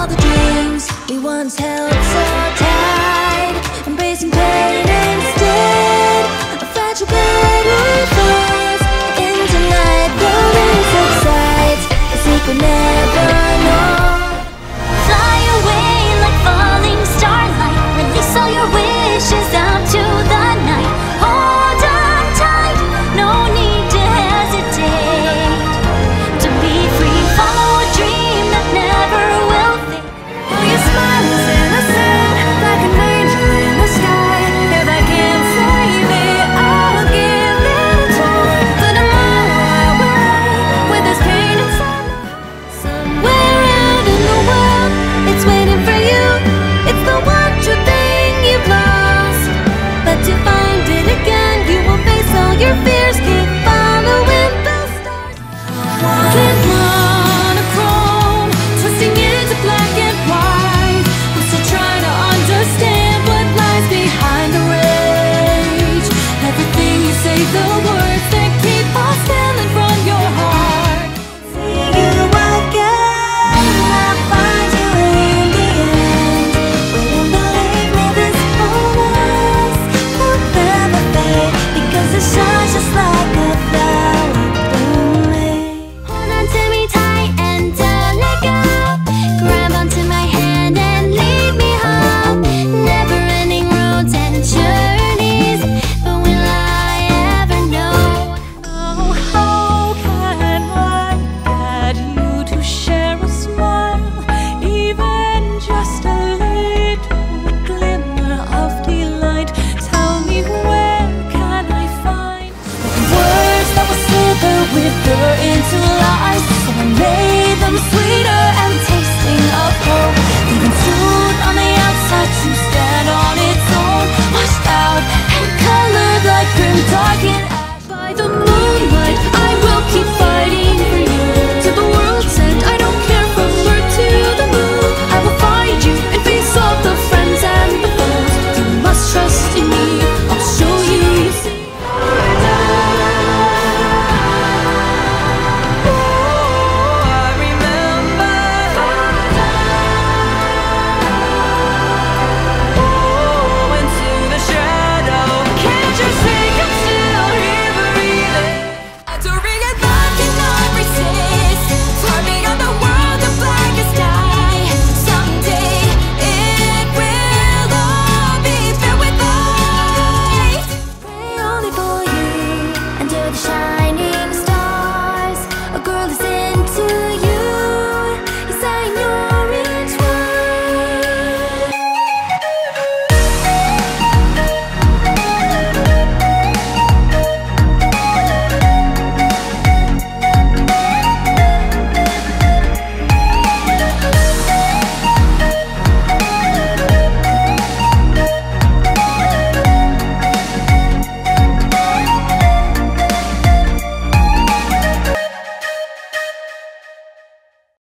all the dreams. We once held so tight Embracing pain instead. A fragile bed we falls Into night, golden subsides. A secret world is in